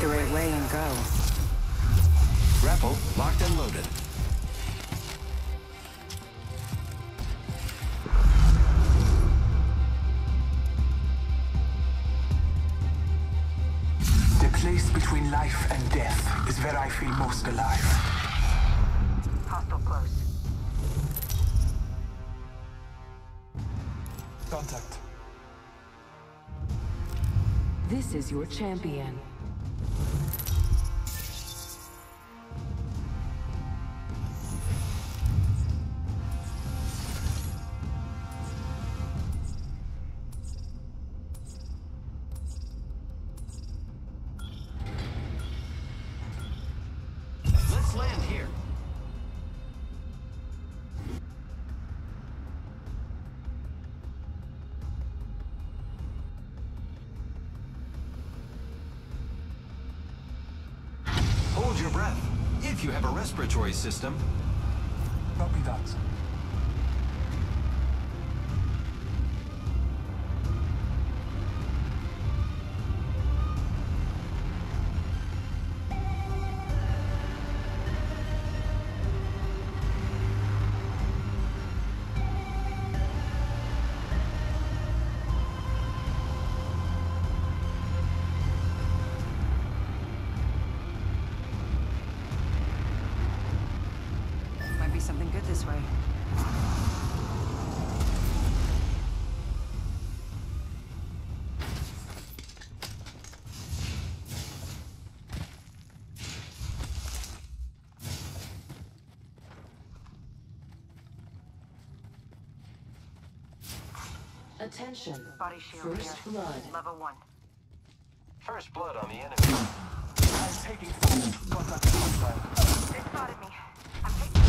pick the right way and go. Grapple locked and loaded. The place between life and death is where I feel most alive. Hostile close. Contact. This is your champion. If you have a respiratory system, Copy that. Attention. Body shield First here. blood. Level one. first blood on the enemy. I'm taking fire. Contact hostile. They spotted me. I'm taking.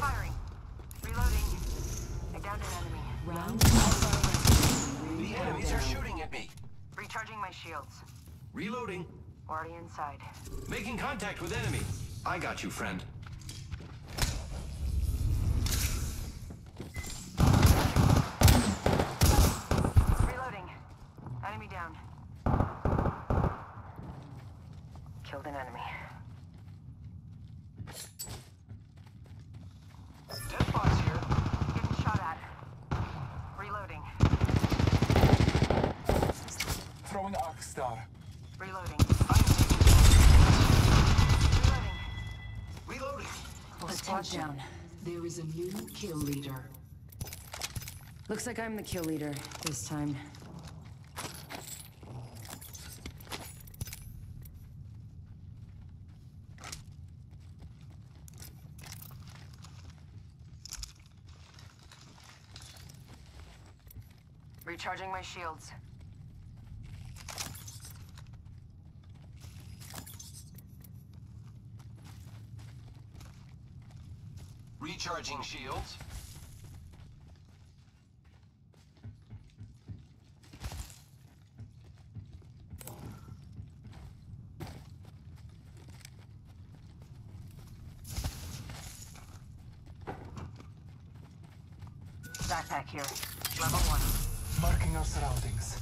Firing. Reloading. I downed an enemy. Round The enemies are shooting at me. Recharging my shields. Reloading. Already inside. Making contact with enemy. I got you, friend. Reloading. Enemy down. Killed an enemy. Dead spots here. Getting shot at. Reloading. Throwing Arc Star. Reloading. Reloading. Reloading. Squad down. There is a new kill leader. Looks like I'm the kill leader this time. Recharging my shields. Recharging shields. Backpack here. Level one. Marking our surroundings.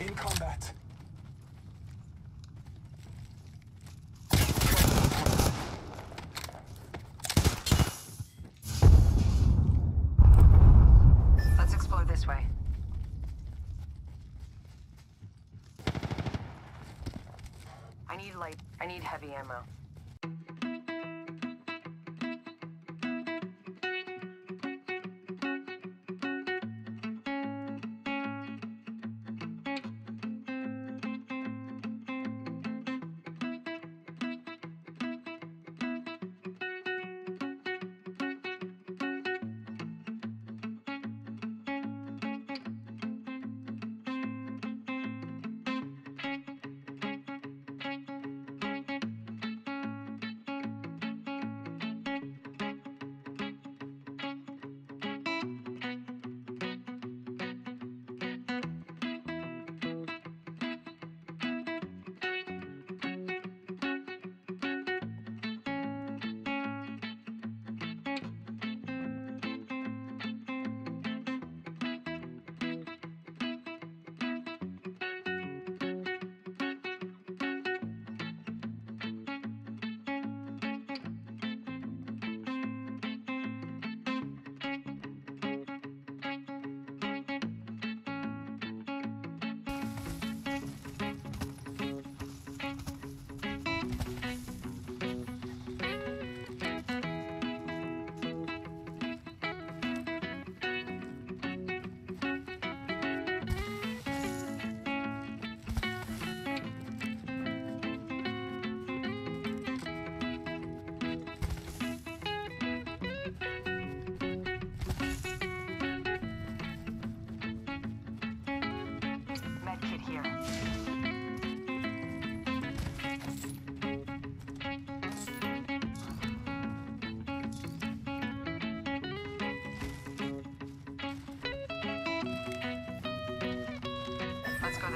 In combat. Let's explore this way. I need light. I need heavy ammo.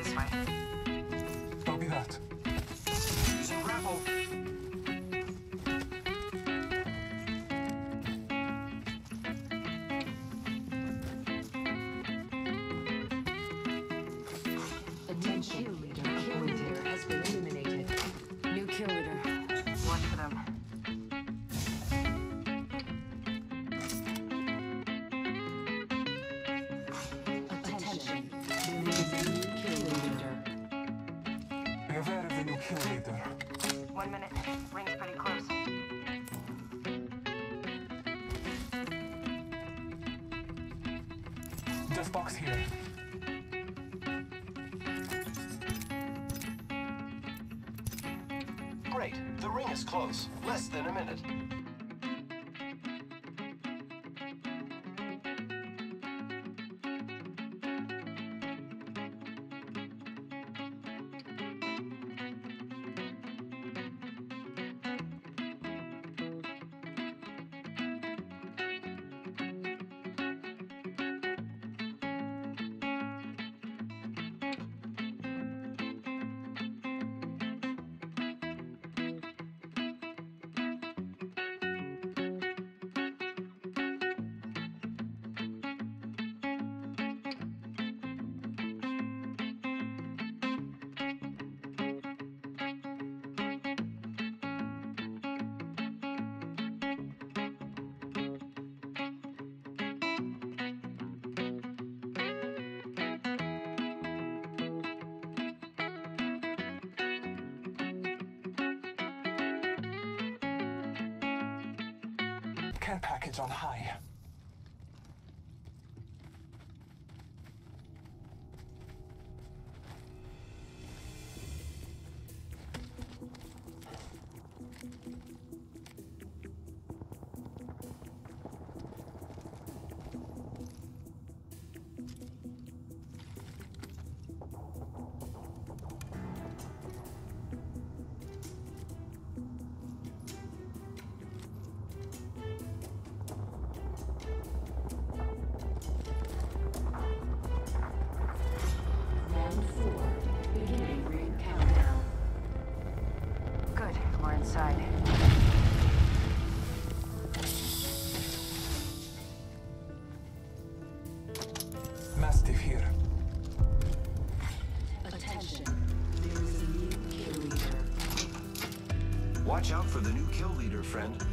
This way. Aware of the new. One minute. Ring's pretty close. Death box here. Care package on high. We're. Mastiff here. Attention. There is a new kill leader. Watch out for the new kill leader, friend.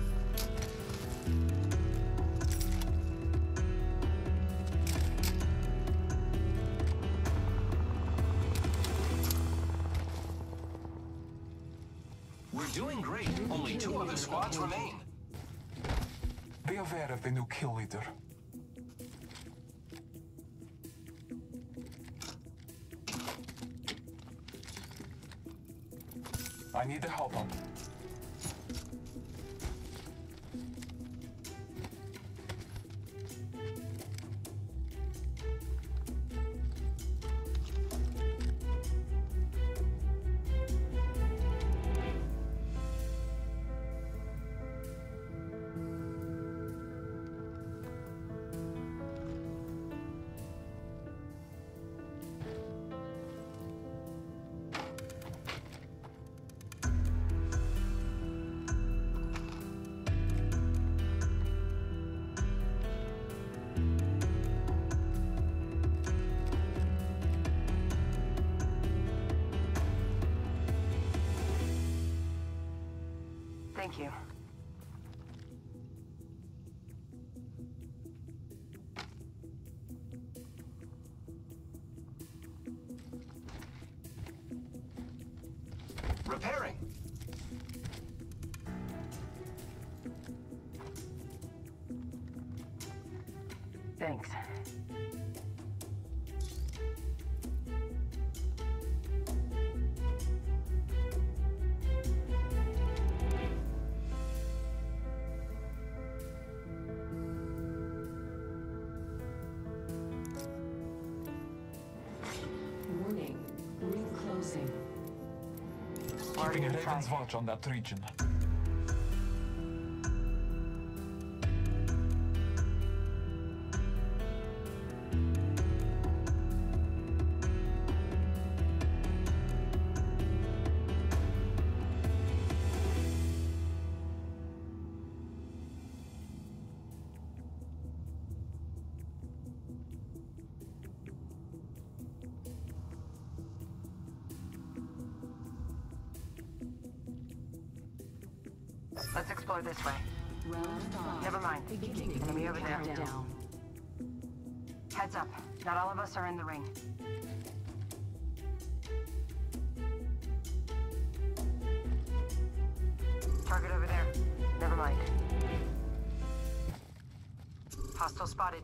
I need a help Thank you. Repairing. Thanks. Keeping a Already. Raven's watch on that region. Let's explore this way. Never mind. Enemy over there. Heads up. Not all of us are in the ring. Target over there. Never mind. Hostile spotted.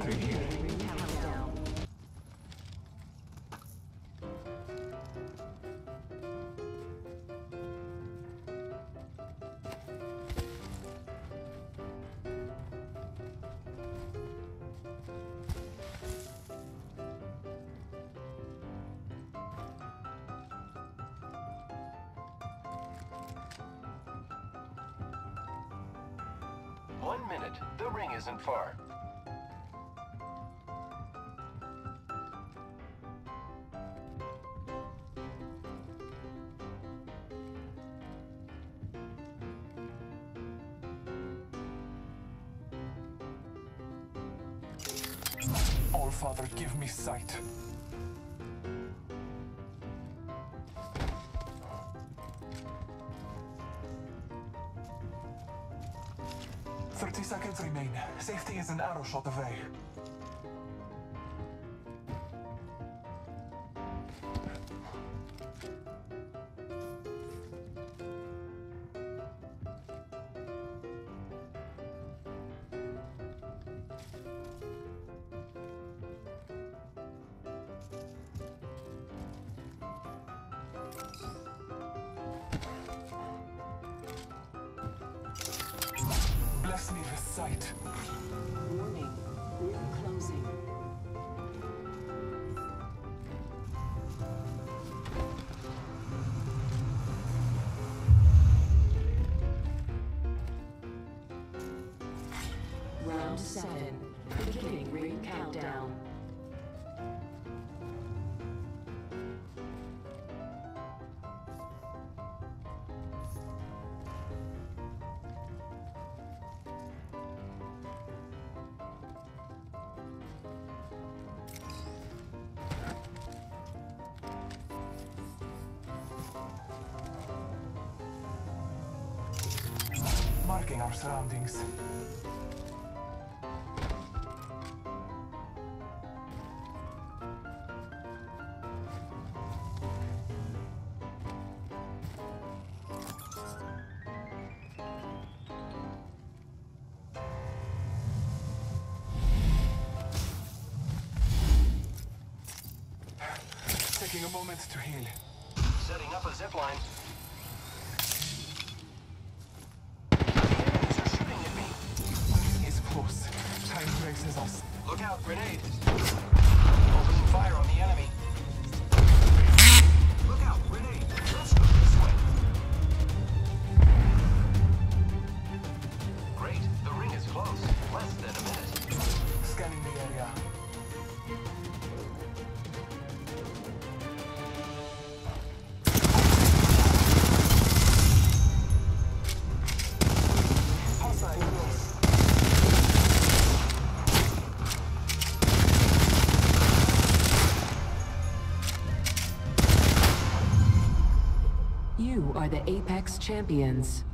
Shield here. One minute. The ring isn't far. Bless me with sight. Marking our surroundings. Look out, grenade. Opening fire on the enemy. the Apex champions.